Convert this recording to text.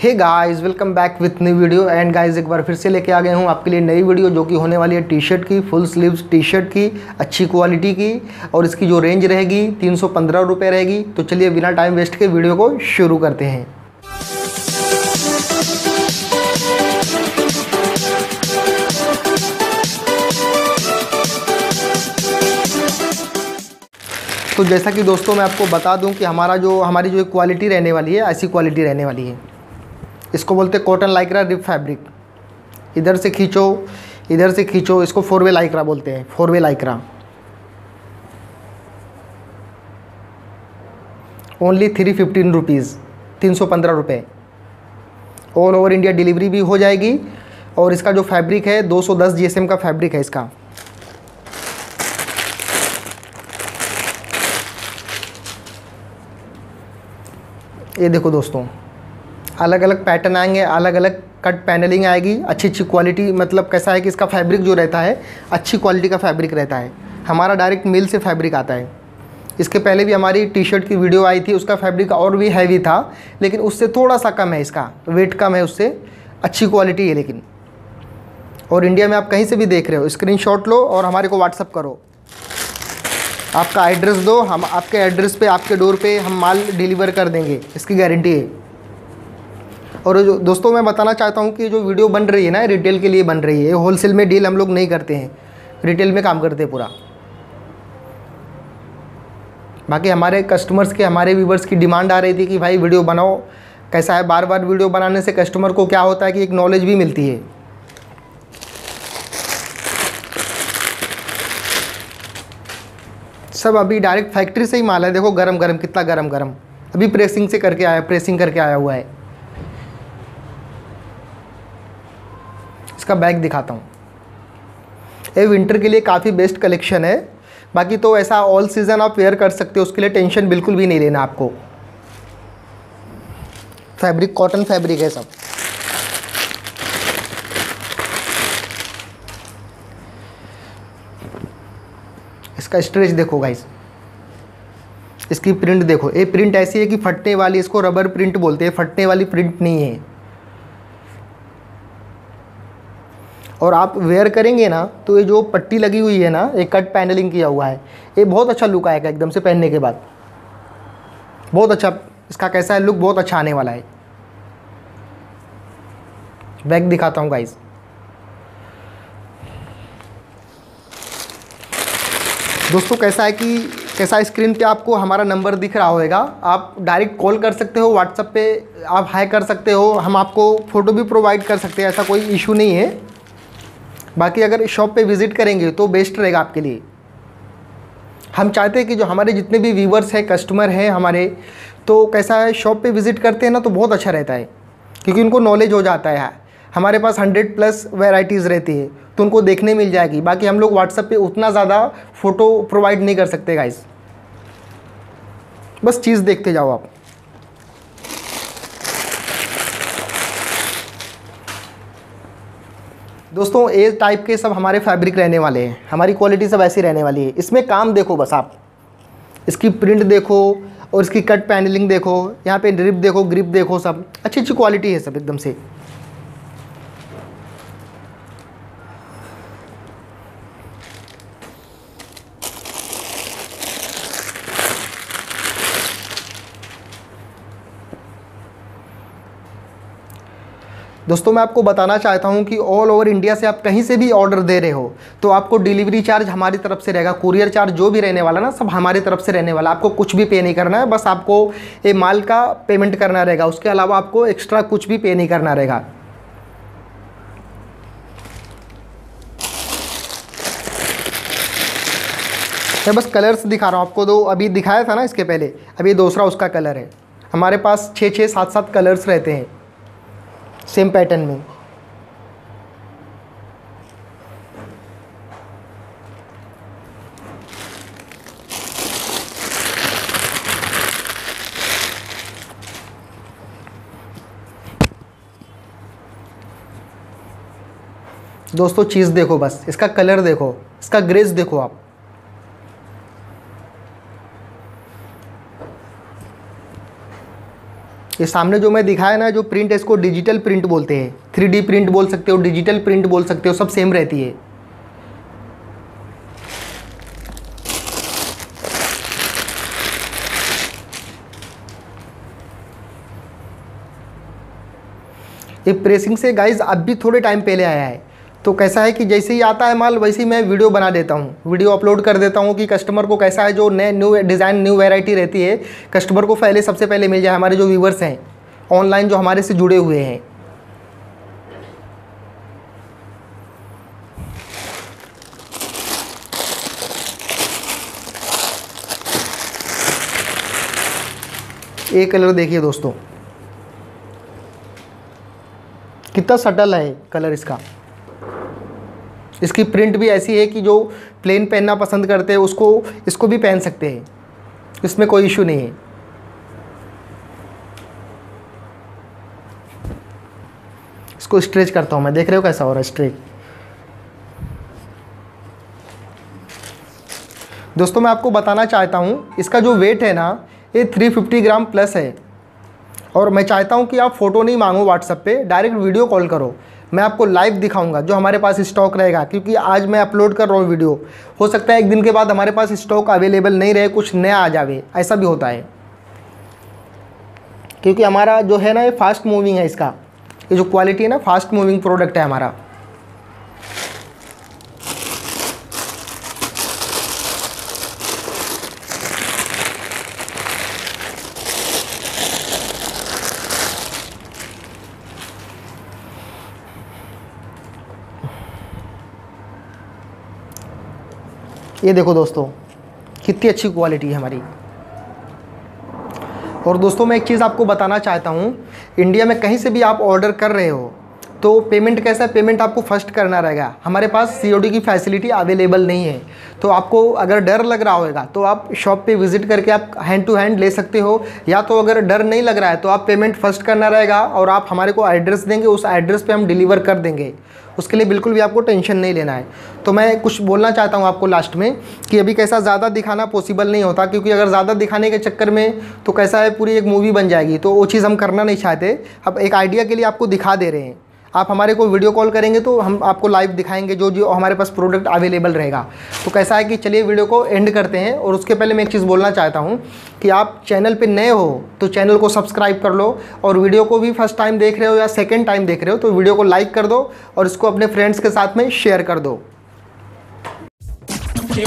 Hey guys welcome back with new video and guys एक बार फिर से लेके आ गए हूँ आपके लिए नई वीडियो जो कि होने वाली है टी शर्ट की फुल स्लीव्स टी शर्ट की, अच्छी क्वालिटी की। और इसकी जो रेंज रहेगी, तीन सौ रहेगी। तो चलिए बिना टाइम वेस्ट के वीडियो को शुरू करते हैं। तो जैसा कि दोस्तों मैं आपको बता दूँ कि हमारा जो, हमारी जो क्वालिटी रहने वाली है, ऐसी क्वालिटी रहने वाली है। इसको बोलते हैं कॉटन लाइक्रा रिप फैब्रिक इधर से खींचो, इधर से खींचो, इसको फोर वे लाइक्रा बोलते हैं four way Lycra only three fifteen rupees तीन सौ पंद्रह रुपये ऑल ओवर इंडिया डिलीवरी भी हो जाएगी और इसका जो फैब्रिक है 210 जीएसएम का फैब्रिक है इसका. ये देखो दोस्तों अलग अलग पैटर्न आएँगे अलग अलग कट पैनलिंग आएगी अच्छी अच्छी क्वालिटी मतलब कैसा है कि इसका फैब्रिक जो रहता है, अच्छी क्वालिटी का फैब्रिक रहता है। हमारा डायरेक्ट मिल से फैब्रिक आता है। इसके पहले भी हमारी टी शर्ट की वीडियो आई थी, उसका फैब्रिक और भी हैवी था, लेकिन उससे थोड़ा सा कम है इसका। वेट कम है उससे, अच्छी क्वालिटी है लेकिन। और इंडिया में आप कहीं से भी देख रहे हो स्क्रीन लो और हमारे को व्हाट्सअप करो। आपका एड्रेस दो, हम आपके एड्रेस पे, आपके डोर पे हम माल डिलीवर कर देंगे, इसकी गारंटी है। और जो दोस्तों, मैं बताना चाहता हूँ कि जो वीडियो बन रही है ना रिटेल के लिए बन रही है होलसेल में डील हम लोग नहीं करते हैं। रिटेल में काम करते हैं पूरा। बाकी हमारे कस्टमर्स के, हमारे व्यूवर्स की डिमांड आ रही थी कि भाई वीडियो बनाओ, कैसा है? बार बार वीडियो बनाने से कस्टमर को क्या होता है कि एक नॉलेज भी मिलती है। सब अभी डायरेक्ट फैक्ट्री से ही माल है, देखो गरम गरम कितना गरम गरम अभी प्रेसिंग से करके आया प्रेसिंग करके आया हुआ है। इसका बैग दिखाता हूँ। ये विंटर के लिए काफ़ी बेस्ट कलेक्शन है। बाकी तो ऐसा ऑल सीज़न आप वेयर कर सकते हो, उसके लिए टेंशन बिल्कुल भी नहीं लेना आपको। फैब्रिक कॉटन फैब्रिक है सब। इसका स्ट्रेच देखो गाइस इसकी प्रिंट देखो। ये प्रिंट ऐसी है कि फटने वाली, इसको रबर प्रिंट बोलते हैं, फटने वाली प्रिंट नहीं है। और आप वेयर करेंगे ना तो ये जो पट्टी लगी हुई है ना, ये कट पैनलिंग किया हुआ है। ये बहुत अच्छा लुक आएगा एकदम से पहनने के बाद। बहुत अच्छा इसका कैसा है लुक बहुत अच्छा आने वाला है। बैग दिखाता हूँ गाइज़ दोस्तों, कैसा है कि, कैसा स्क्रीन पे आपको हमारा नंबर दिख रहा होगा आप डायरेक्ट कॉल कर सकते हो व्हाट्सअप पे आप हाई कर सकते हो, हम आपको फ़ोटो भी प्रोवाइड कर सकते हैं, ऐसा कोई इशू नहीं है। बाकी अगर शॉप पे विज़िट करेंगे तो बेस्ट रहेगा आपके लिए। हम चाहते हैं कि जो हमारे जितने भी व्यूवर्स हैं कस्टमर हैं हमारे तो कैसा है शॉप पे विज़िट करते हैं ना तो बहुत अच्छा रहता है। क्योंकि उनको नॉलेज हो जाता है। हमारे पास हंड्रेड प्लस वेराइटीज़ रहती है तो उनको देखने मिल जाएगी। बाकी हम लोग व्हाट्सअप पे उतना ज़्यादा फ़ोटो प्रोवाइड नहीं कर सकते गाइस बस चीज़ देखते जाओ आप। दोस्तों ए टाइप के सब हमारे फैब्रिक रहने वाले हैं। हमारी क्वालिटी सब ऐसी रहने वाली है। इसमें काम देखो बस आप। इसकी प्रिंट देखो और इसकी कट पैनलिंग देखो। यहाँ पे ड्रिप देखो ग्रिप देखो सब। अच्छी अच्छी क्वालिटी है सब एकदम से। दोस्तों, मैं आपको बताना चाहता हूँ कि ऑल ओवर इंडिया से आप कहीं से भी ऑर्डर दे रहे हो तो आपको डिलीवरी चार्ज हमारी तरफ़ से रहेगा। कुरियर चार्ज जो भी रहने वाला ना, सब हमारी तरफ़ से रहने वाला। आपको कुछ भी पे नहीं करना है, बस आपको ये माल का पेमेंट करना रहेगा। उसके अलावा आपको एक्स्ट्रा कुछ भी पे नहीं करना रहेगा। मैं बस कलर्स दिखा रहा हूँ आपको दो। अभी दिखाया था ना इसके पहले, अभी दूसरा उसका कलर है। हमारे पास छः छः सात सात कलर्स रहते हैं। सेम पैटर्न में। दोस्तों चीज़ देखो बस इसका कलर देखो इसका ग्रेस देखो आप। ये सामने जो मैं दिखाया ना, जो प्रिंट है, इसको डिजिटल प्रिंट बोलते हैं। थ्री प्रिंट बोल सकते हो डिजिटल प्रिंट बोल सकते हो, सब सेम रहती है। ये प्रेसिंग से गाइज़ अब भी थोड़े टाइम पहले आया है। तो कैसा है कि जैसे ही आता है माल, वैसे ही मैं वीडियो बना देता हूँ। वीडियो अपलोड कर देता हूँ कि कस्टमर को कैसा है जो नए न्यू डिज़ाइन न्यू वेराइटी रहती है। कस्टमर को पहले, सबसे पहले मिल जाए हमारे जो व्यूवर्स हैं ऑनलाइन जो हमारे से जुड़े हुए हैं। एक कलर देखिए दोस्तों। कितना सटल है कलर इसका। इसकी प्रिंट भी ऐसी है कि जो प्लेन पहनना पसंद करते हैं, उसको, इसको भी पहन सकते हैं। इसमें कोई इशू नहीं है। इसको स्ट्रेच करता हूँ मैं। देख रहे हो कैसा हो रहा है स्ट्रेच दोस्तों, मैं आपको बताना चाहता हूँ, इसका जो वेट है ना, ये 350 ग्राम प्लस है। और मैं चाहता हूँ कि आप फ़ोटो नहीं मांगो व्हाट्सअप पे डायरेक्ट वीडियो कॉल करो। मैं आपको लाइव दिखाऊँगा, जो हमारे पास स्टॉक रहेगा, क्योंकि आज मैं अपलोड कर रहा हूँ वीडियो हो सकता है एक दिन के बाद हमारे पास स्टॉक अवेलेबल नहीं रहे, कुछ नया आ जावे, ऐसा भी होता है। क्योंकि हमारा जो है ना, ये फास्ट मूविंग है इसका। ये जो क्वालिटी है ना फास्ट मूविंग प्रोडक्ट है हमारा। ये देखो दोस्तों, कितनी अच्छी क्वालिटी है हमारी। और दोस्तों, मैं एक चीज़ आपको बताना चाहता हूँ इंडिया में कहीं से भी आप ऑर्डर कर रहे हो तो पेमेंट कैसा है? पेमेंट आपको फ़र्स्ट करना रहेगा। हमारे पास सीओडी की फैसिलिटी अवेलेबल नहीं है। तो आपको अगर डर लग रहा होगा तो आप शॉप पे विज़िट करके आप हैंड टू हैंड ले सकते हो। या तो अगर डर नहीं लग रहा है तो आप पेमेंट फ़र्स्ट करना रहेगा और आप हमारे को एड्रेस देंगे। उस एड्रेस पे हम डिलीवर कर देंगे। उसके लिए बिल्कुल भी आपको टेंशन नहीं लेना है। तो मैं कुछ बोलना चाहता हूँ आपको लास्ट में कि अभी कैसा ज़्यादा दिखाना पॉसिबल नहीं होता। क्योंकि अगर ज़्यादा दिखाने के चक्कर में तो कैसा है? पूरी एक मूवी बन जाएगी। तो वो चीज़ हम करना नहीं चाहते। अब एक आइडिया के लिए आपको दिखा दे रहे हैं। आप हमारे को वीडियो कॉल करेंगे तो हम आपको लाइव दिखाएँगे जो जो हमारे पास प्रोडक्ट अवेलेबल रहेगा। तो कैसा है कि चलिए वीडियो को एंड करते हैं और उसके पहले मैं एक चीज़ बोलना चाहता हूँ कि आप चैनल पे नए हो तो चैनल को सब्सक्राइब कर लो और वीडियो को भी फ़र्स्ट टाइम देख रहे हो या सेकेंड टाइम देख रहे हो तो वीडियो को लाइक कर दो और इसको अपने फ्रेंड्स के साथ में शेयर कर दो। ¿Qué